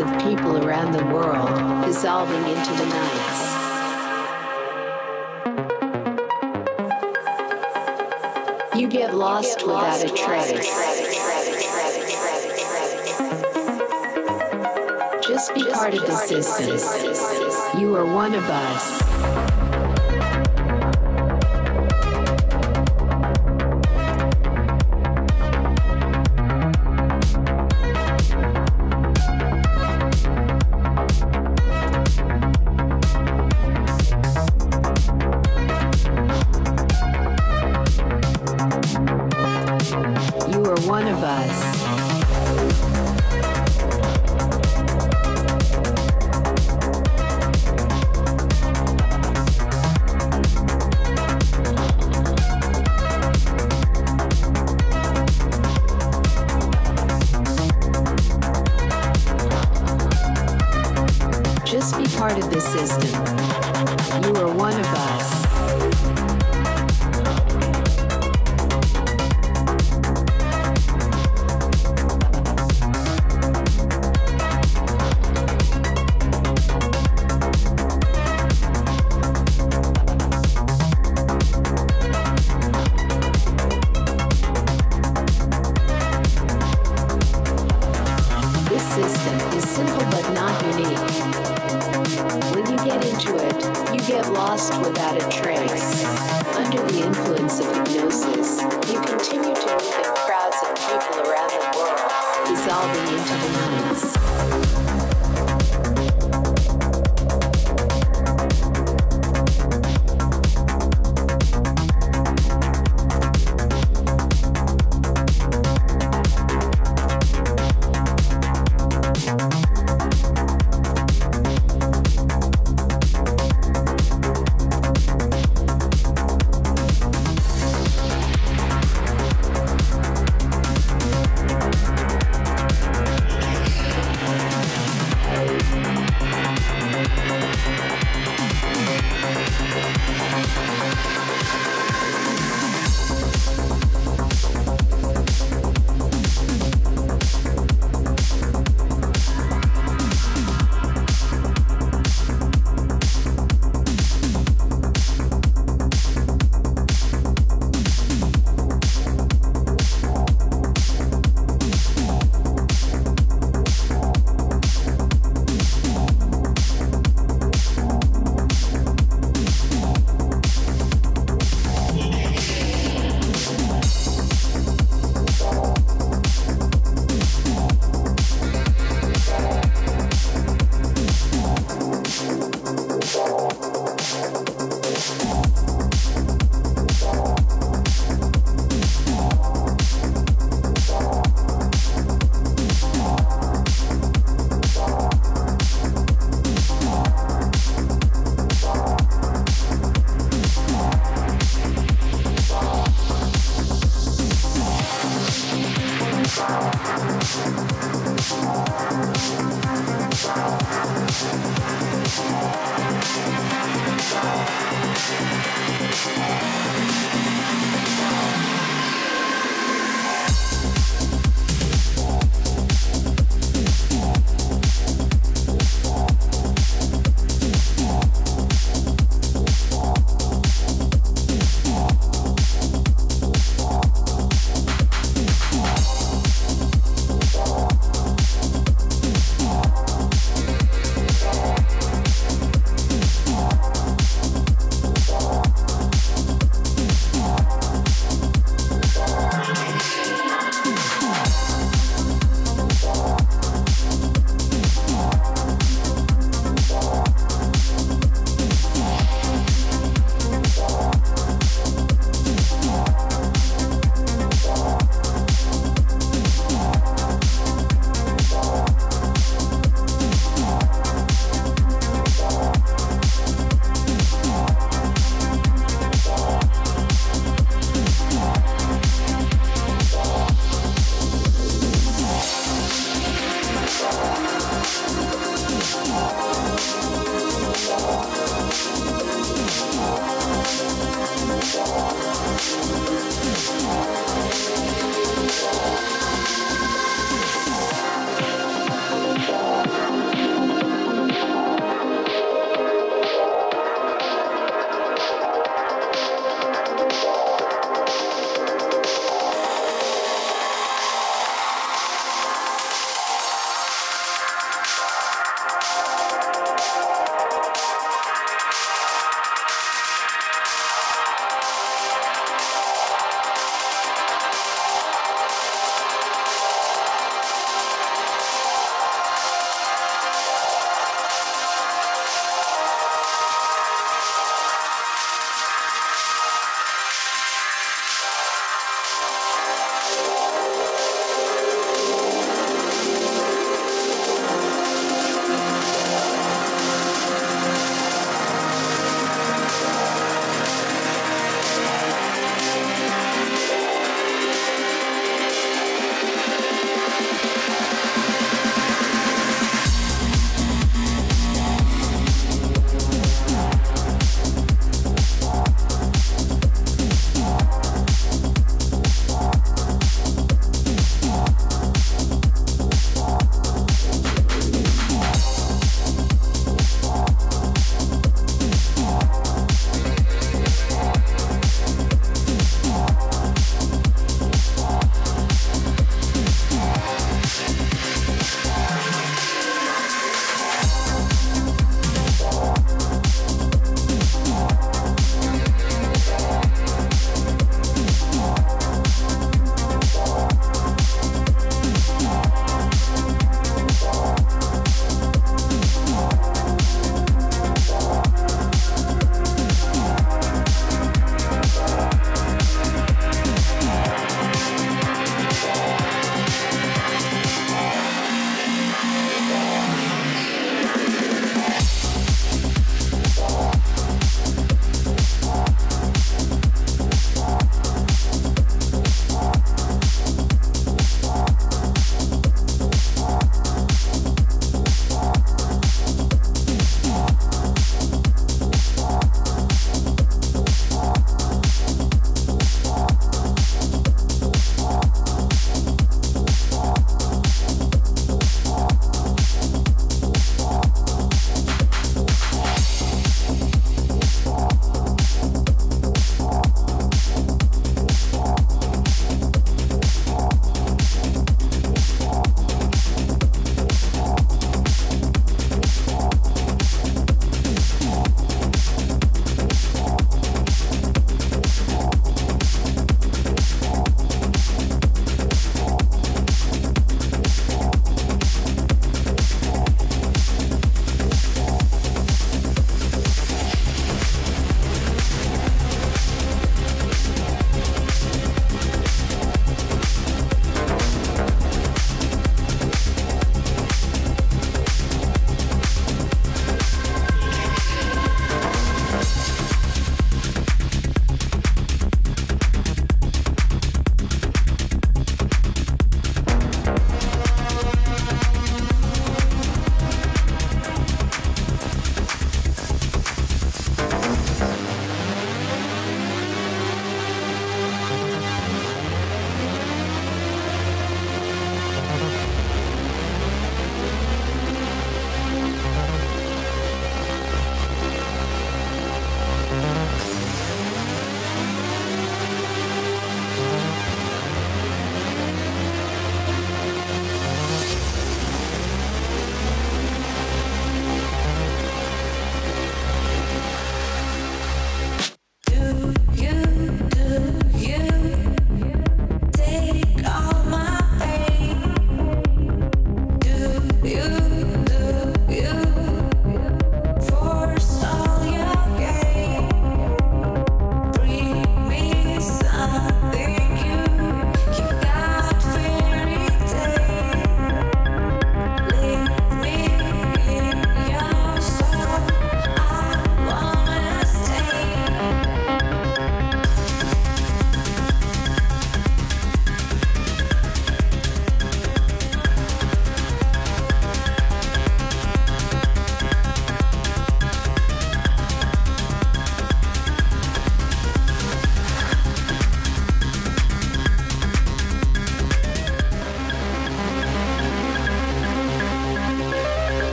of people around the world, dissolving into the nights. You get lost without a trace. Just be part of the system. You are one of us.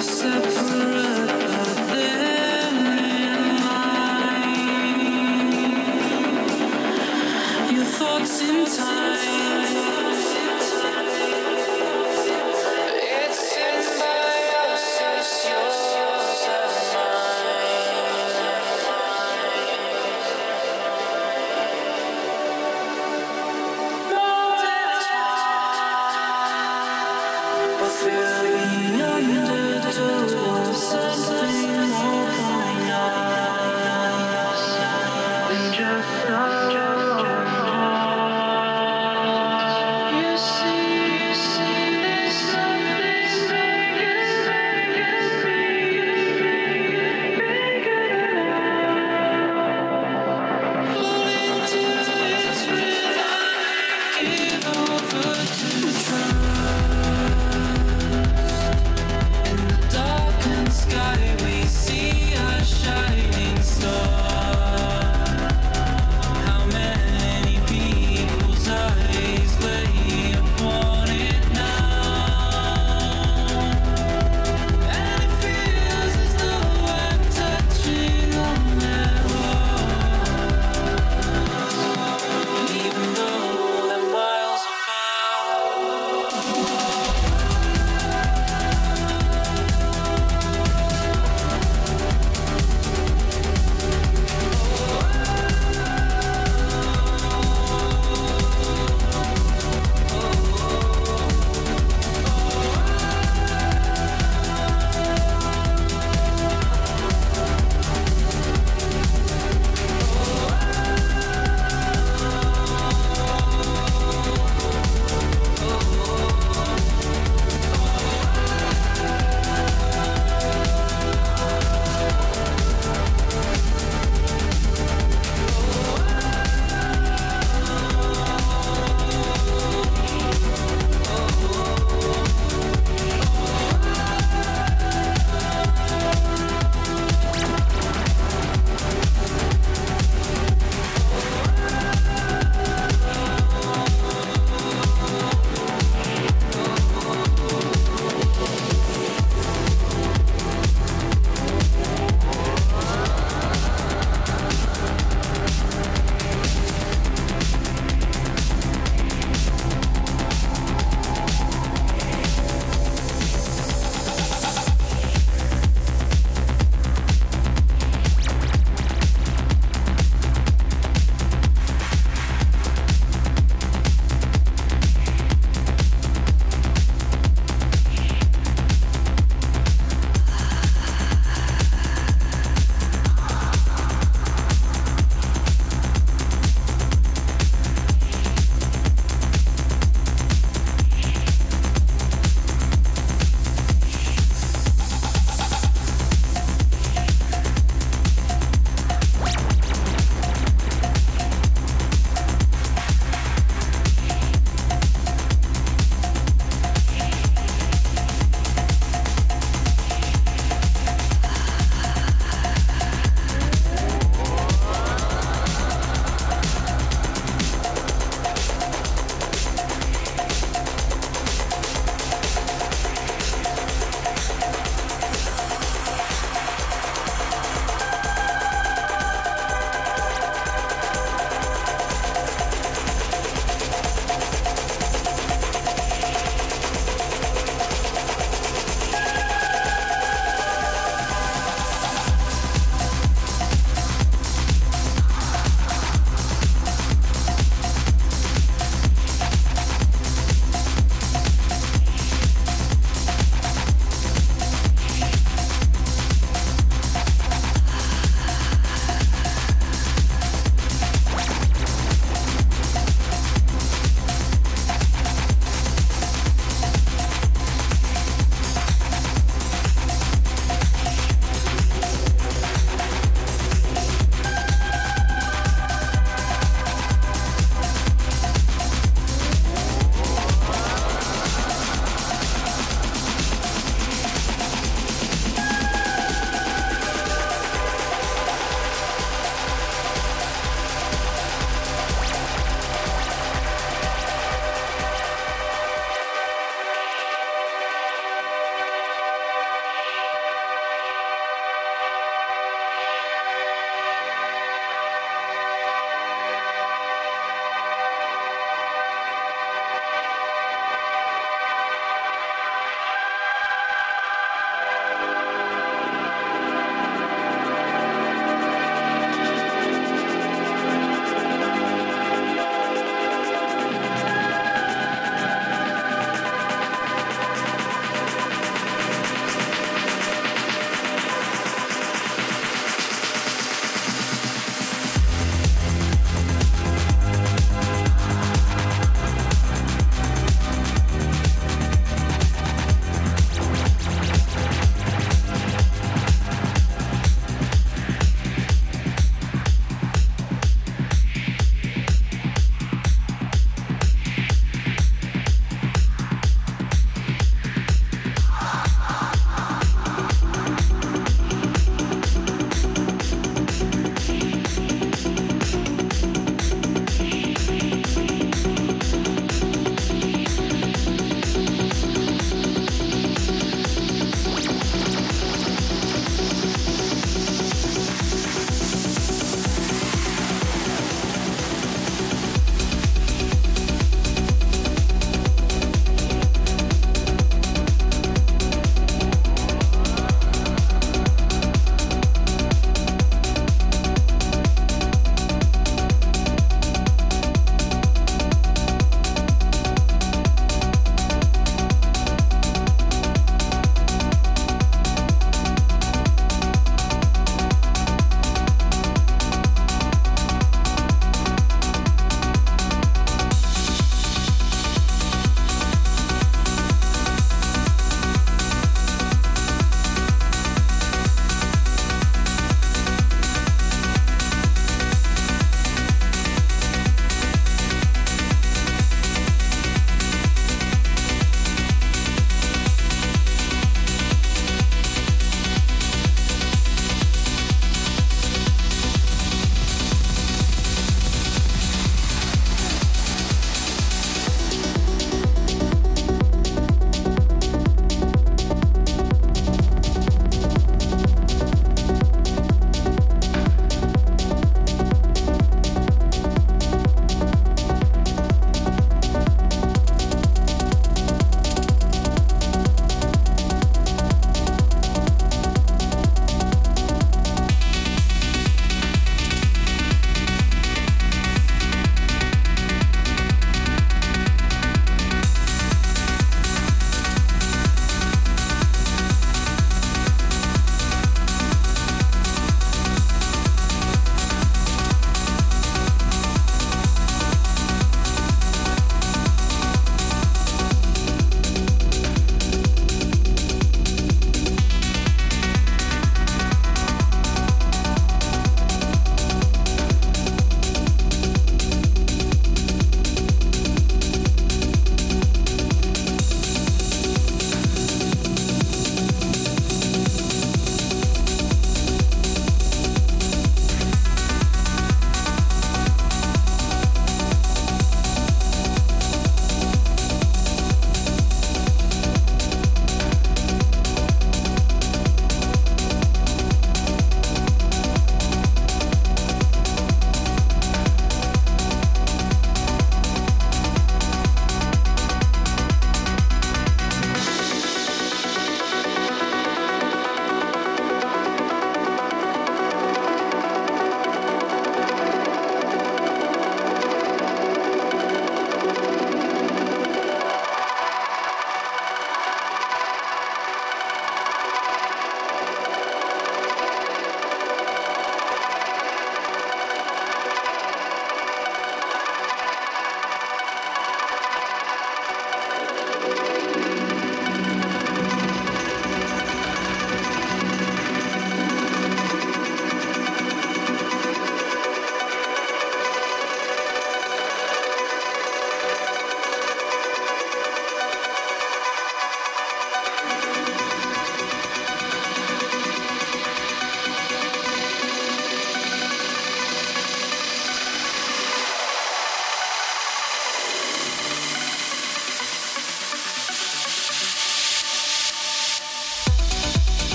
Feeling